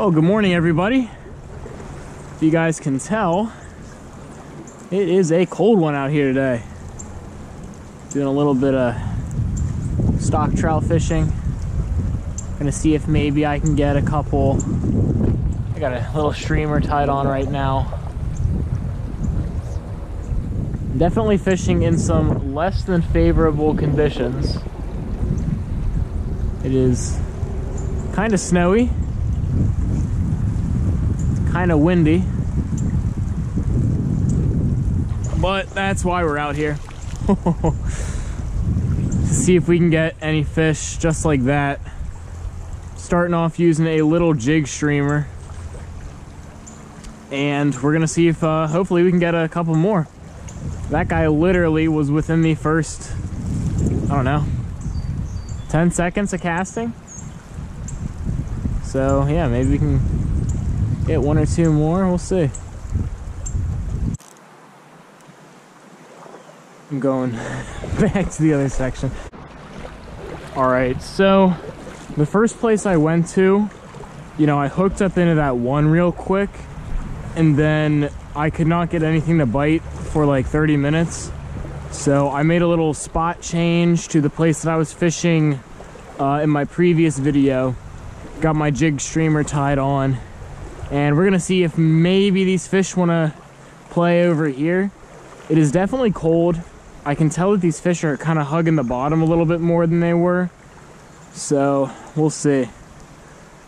Well, good morning, everybody. If you guys can tell, it is a cold one out here today. Doing a little bit of stock trout fishing. Gonna see if maybe I can get a couple. I got a little streamer tied on right now. Definitely fishing in some less than favorable conditions. It is kind of snowy, kind of windy, but that's why we're out here. see if we can get any fish just like that. Starting off using a little jig streamer. And we're gonna see if uh, hopefully we can get a couple more. That guy literally was within the first, I don't know, 10 seconds of casting. So yeah, maybe we can get one or two more, we'll see. I'm going back to the other section. All right, so the first place I went to, you know, I hooked up into that one real quick and then I could not get anything to bite for like 30 minutes. So I made a little spot change to the place that I was fishing uh, in my previous video. Got my jig streamer tied on and we're gonna see if maybe these fish wanna play over here. It is definitely cold. I can tell that these fish are kind of hugging the bottom a little bit more than they were. So we'll see.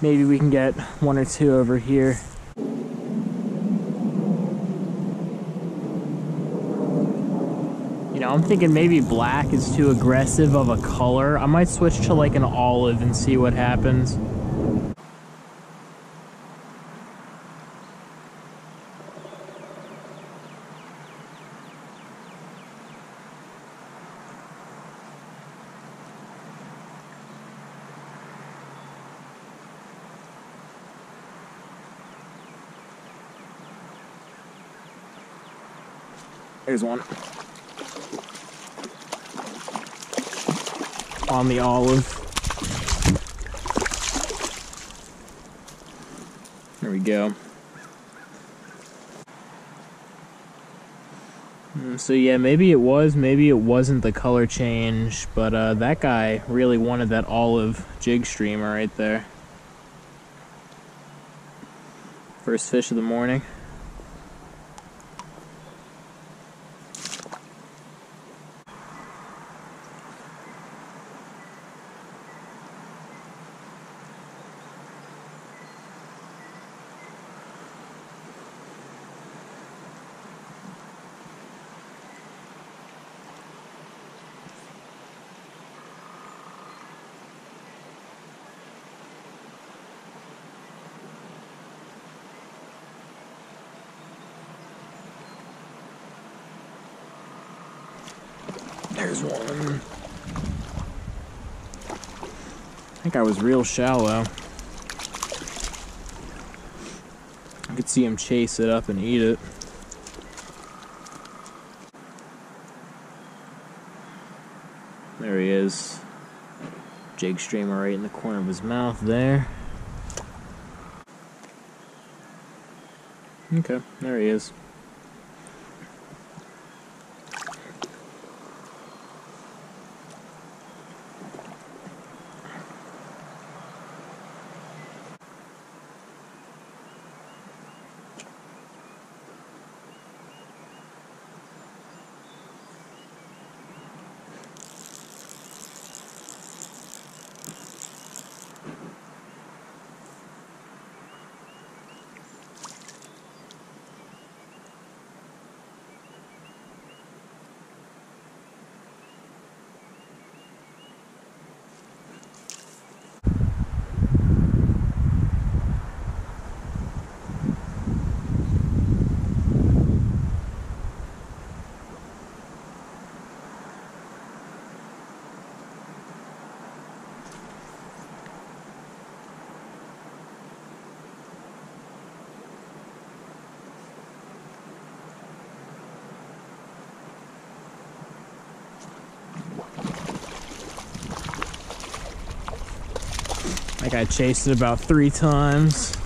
Maybe we can get one or two over here. You know, I'm thinking maybe black is too aggressive of a color. I might switch to like an olive and see what happens. There's one. On the olive. There we go. Mm, so yeah, maybe it was, maybe it wasn't the color change, but uh, that guy really wanted that olive jig streamer right there. First fish of the morning. There's one. I think I was real shallow. I could see him chase it up and eat it. There he is. Jig streamer right in the corner of his mouth there. Okay, there he is. I got chased it about three times.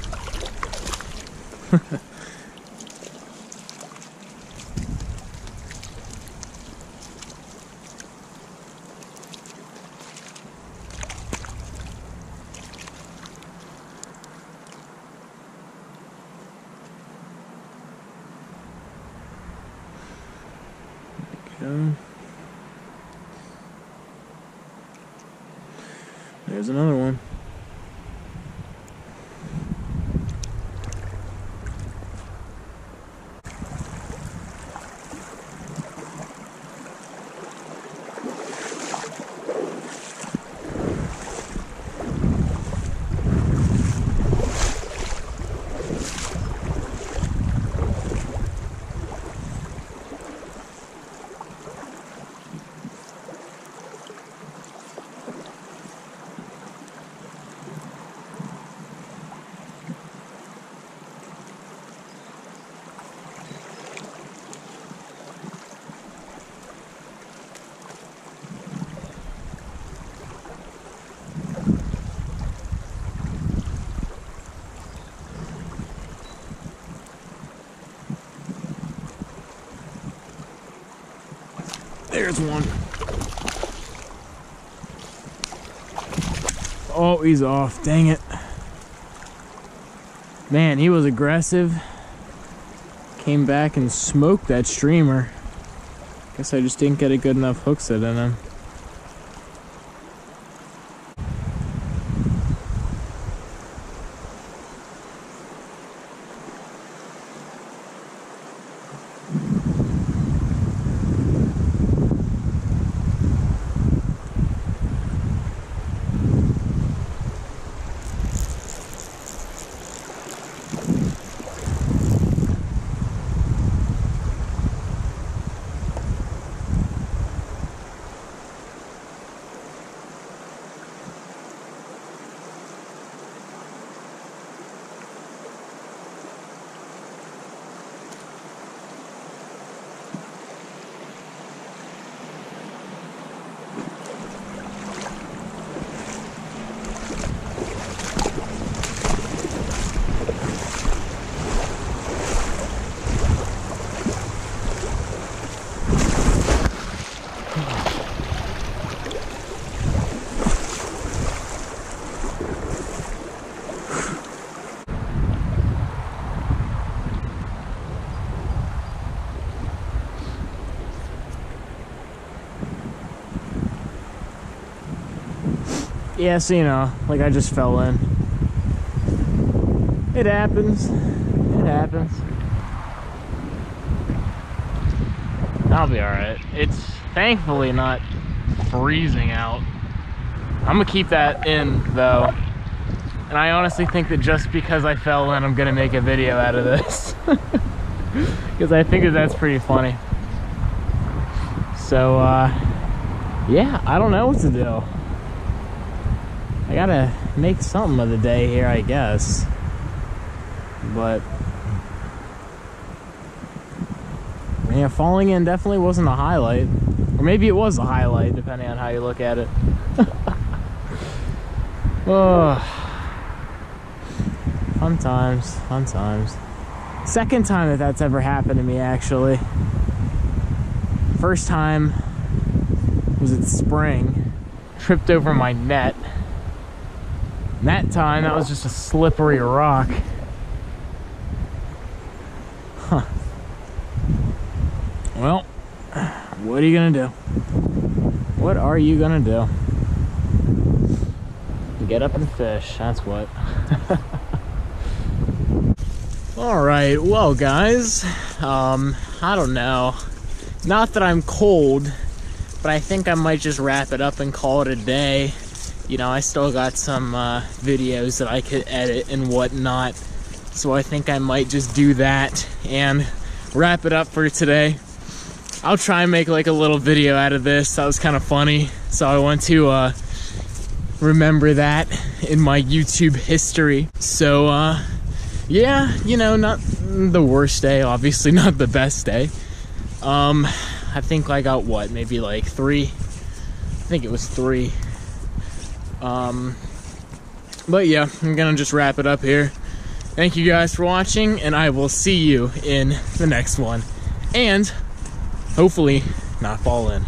There's another one. There's one. Oh, he's off. Dang it. Man, he was aggressive. Came back and smoked that streamer. Guess I just didn't get a good enough hook set in him. Yeah, so you know, like I just fell in. It happens. It happens. I'll be alright. It's thankfully not freezing out. I'm gonna keep that in though. And I honestly think that just because I fell in, I'm gonna make a video out of this. Because I think that that's pretty funny. So, uh, yeah, I don't know what to do. I gotta make something of the day here, I guess. But yeah, falling in definitely wasn't a highlight. Or maybe it was a highlight, depending on how you look at it. oh. Fun times, fun times. Second time that that's ever happened to me, actually. First time was in spring. Tripped over my net and that time, that was just a slippery rock. Huh. Well, what are you gonna do? What are you gonna do? Get up and fish, that's what. All right, well guys, um, I don't know. Not that I'm cold, but I think I might just wrap it up and call it a day you know, I still got some uh, videos that I could edit and whatnot. So I think I might just do that and wrap it up for today. I'll try and make like a little video out of this. That was kind of funny. So I want to uh, remember that in my YouTube history. So uh, yeah, you know, not the worst day, obviously not the best day. Um, I think I got what, maybe like three? I think it was three um, but yeah, I'm gonna just wrap it up here. Thank you guys for watching, and I will see you in the next one. And hopefully, not fall in.